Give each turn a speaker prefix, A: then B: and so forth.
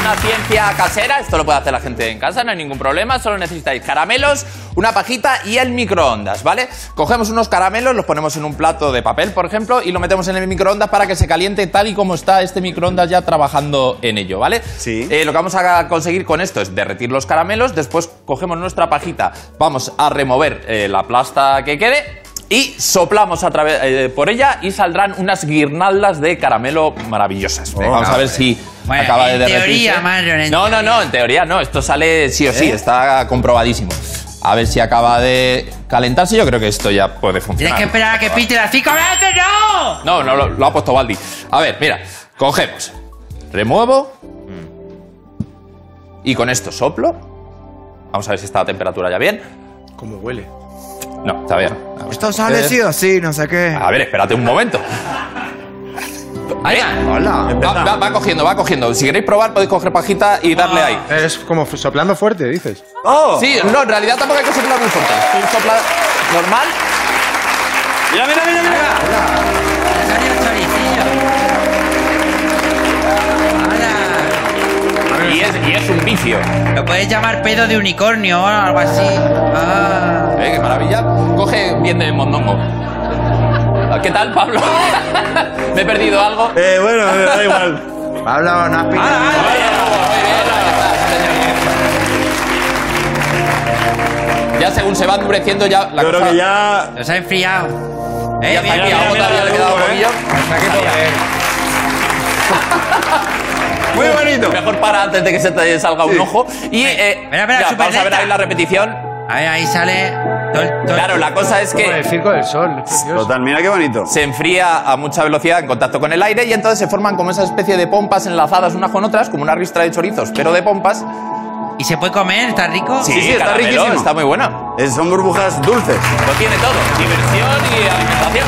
A: una ciencia casera. Esto lo puede hacer la gente en casa, no hay ningún problema. Solo necesitáis caramelos, una pajita y el microondas, ¿vale? Cogemos unos caramelos, los ponemos en un plato de papel, por ejemplo, y lo metemos en el microondas para que se caliente tal y como está este microondas ya trabajando en ello, ¿vale?
B: Sí.
A: Eh, lo que vamos a conseguir con esto es derretir los caramelos, después cogemos nuestra pajita, vamos a remover eh, la plasta que quede y soplamos a través eh, por ella y saldrán unas guirnaldas de caramelo maravillosas. Venga, vamos a ver si
C: Bueno,
A: acaba de
C: en
A: derretirse.
C: teoría, Marion, en
A: no, no, no, en teoría no. Esto sale sí o sí, está comprobadísimo. A ver si acaba de calentarse. Yo creo que esto ya puede
C: Tienes
A: funcionar.
C: que esperar a que pite las cinco veces, no.
A: No, no, lo, lo ha puesto Baldi. A ver, mira, cogemos, remuevo y con esto soplo. Vamos a ver si está la temperatura ya bien.
D: ¿Cómo huele?
A: No, está bien.
E: Esto sale sí o sí, no sé qué.
A: A ver, espérate un momento. Ahí
E: Hola.
A: va, va- va cogiendo, va cogiendo. Si queréis probar, podéis coger pajita y darle ahí.
D: Es como soplando fuerte, dices.
B: ¡Oh!
A: Sí, no, en realidad tampoco hay que soplar muy fuerte. Un sopla normal.
B: Mira, mira, mira, mira.
A: Es, un vicio.
C: Lo puedes llamar pedo de unicornio o algo así. Ah.
A: ¿Eh? ¡Qué maravilla! Coge bien de mondongo. ¿Qué tal, Pablo? ¿Me he perdido algo?
B: Eh, bueno, me da igual.
E: Pablo, no has pillado.
A: Ya según se va endureciendo ya la
B: Yo creo
A: cosa...
B: que ya.
C: Los ha enfriado. Eh,
A: Ya está
C: mira,
A: todavía le queda un poquillo.
B: Muy bonito.
A: Mejor para antes de que se te salga un ojo. Y eh,
C: Espera, espera,
A: ya, vamos a ver ahí la repetición.
C: A ver, ahí sale.
A: Claro, la cosa es que
D: el circo del sol. es.
B: Total, mira qué bonito.
A: se enfría a mucha velocidad en contacto con el aire y entonces se forman como esa especie de pompas enlazadas unas con otras, como una ristra de chorizos, pero de pompas.
C: ¿Y se puede comer? ¿Está rico?
B: Sí, sí, está riquísimo.
A: Está muy bueno.
B: Eh, Son burbujas dulces.
A: Lo tiene todo. Diversión y alimentación.